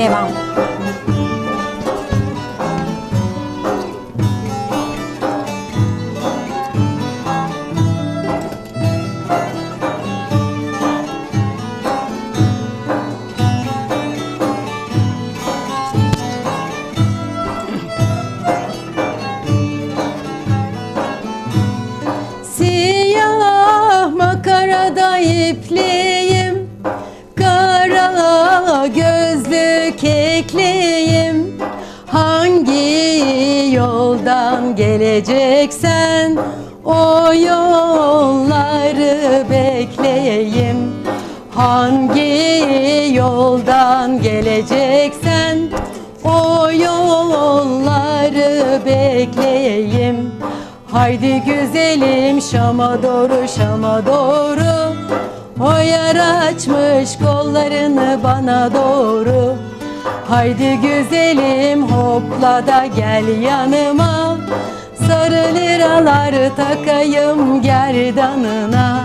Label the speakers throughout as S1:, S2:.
S1: Devam.
S2: Siyah gözlük ekliyim Hangi yoldan geleceksen O yolları bekleyeyim. Hangi yoldan geleceksen O yolları bekleyeyim. Haydi güzelim Şam'a doğru Şam'a doğru. O yer açmış kollarını bana doğru Haydi güzelim hopla da gel yanıma. Sarı liraları takayım gerdanına.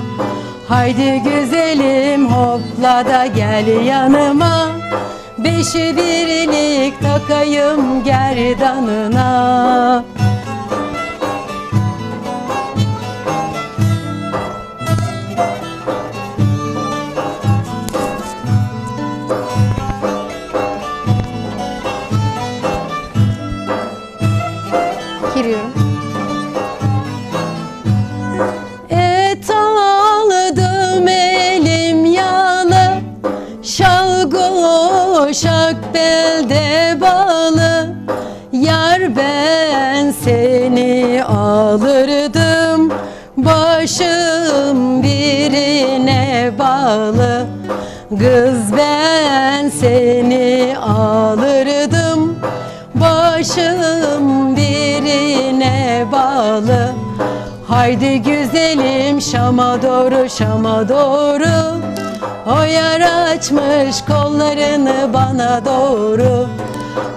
S2: Haydi güzelim hopla da gel yanıma. Beşi birlik takayım gerdanına bağlı Kız ben seni alırdım. Başım birine bağlı. Haydi güzelim Şam'a doğru Şam'a doğru. O yer açmış kollarını bana doğru.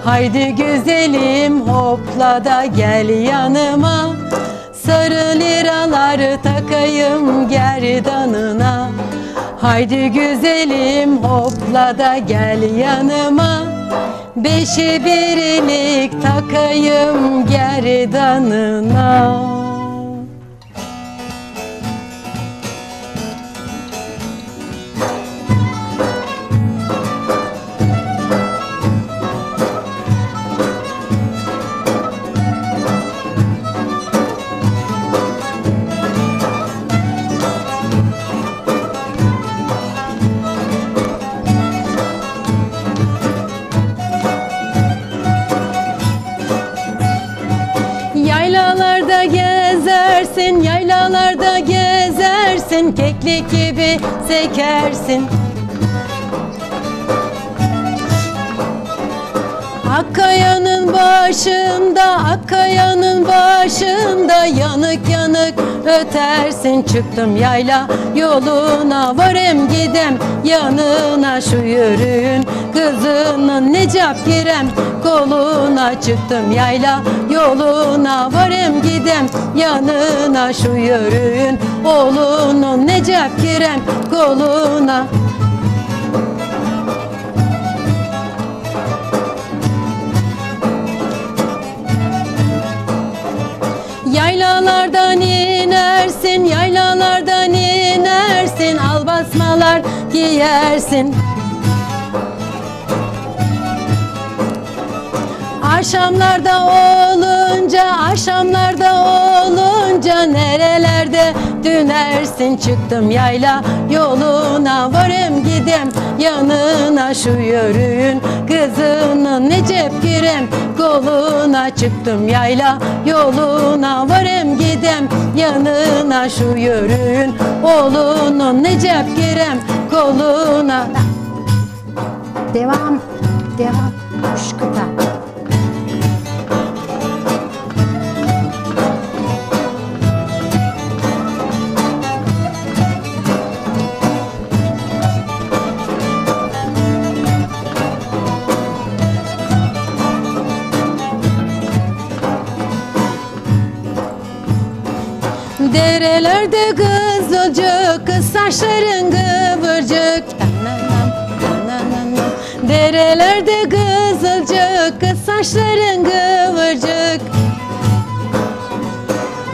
S2: Haydi güzelim hopla da gel yanıma. Sarı liraları takayım gerdanına Haydi güzelim hopla da gel yanıma. Beşi birlik takayım gerdanına gezersin, yaylalarda gezersin Keklik gibi sekersin. Akkaya'nın başında, Akkaya'nın başında Yanık yanık ötersin. Çıktım yayla yoluna Varem gidem yanına. Şu yürüyün kızının Necap girem koluna. Çıktım yayla yoluna gidem yanına Şu yürüyün oğlunun Necap girem koluna. Yaylalardan inersin, yaylalardan inersin Al basmalar giyersin. Akşamlarda olunca, dönersin çıktım yayla yoluna Varım gidem yanına şu yörüğün kızının Necep girem koluna çıktım yayla yoluna Varım gidem yanına şu yörüğün oğlunun Necep girem koluna
S1: Devam. Devam. Üç
S2: Derelerde kızılcık, kız saçların kıvırcık. Derelerde kızılcık Kız saçların kıvırcık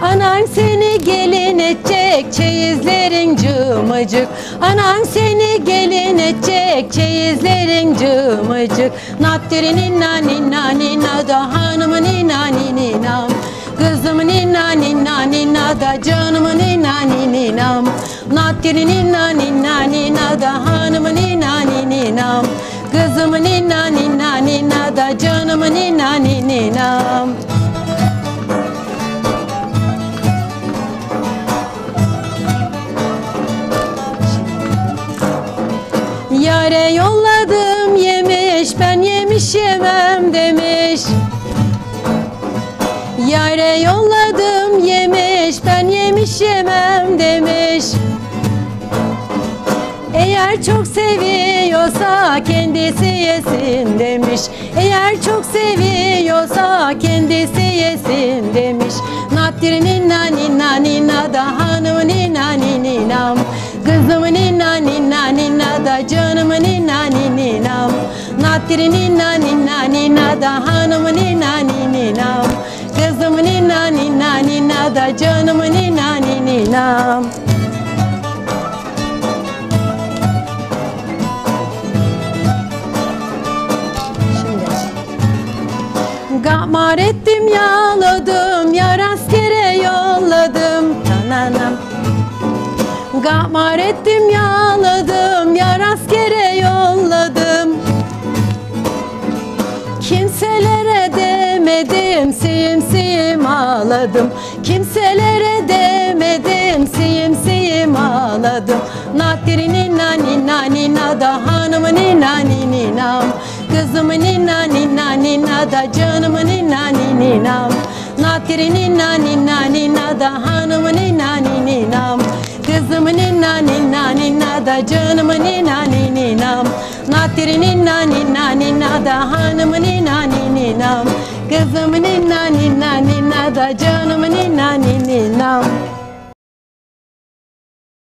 S2: Anan seni gelin edecek Çeyizlerin cımıcık Anan seni gelin edecek Çeyizlerin cımıcık Nattiri ninna ninna ninna da Hanımın ninna ninninam Kızımın ninna ninna ninna da Canımın ninna ninninam Nattiri ninna ninna ninna da Hanımın ninna ninninam Kızımın ninna ninna ninna da Canımın ninna ninninam yemem demiş. Eğer çok seviyorsa kendisi yesin demiş. Eğer çok seviyorsa kendisi yesin demiş. Nattiri ninna ninna ninna da hanımın ninna ninninam Kızımın ninna ninna ninna da canımın ninna ninninam Nattiri ninna ninna ninna da hanımın ninna ninninam Kızımın ninna ninna ninna da canımın ninna ninninam Şimdi. Gamar ettim yağladım Yar askere yolladım. Gamar ettim yağladım ağladım Kimselere demedim Siyim siyim ağladım Nattiri ninna ninna ninna da Hanımın ninna ninninam Kızımın ninna ninna ninna da Canımın ninna ninninam Nattiri ninna ninna ninna da Hanımın ninna ninninam Kızımın ninna ninna ninna da Canımın ninna ninninam Nattiri ninna ninna ninna da Hanımın ninna ninninam Kızımın ninna ninna ninna da Canımın ninna ninninam